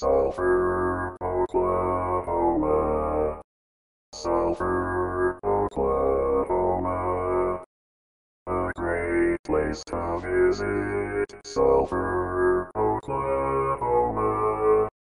Sulphur, Oklahoma. Sulphur, Oklahoma. A great place to visit. Sulphur,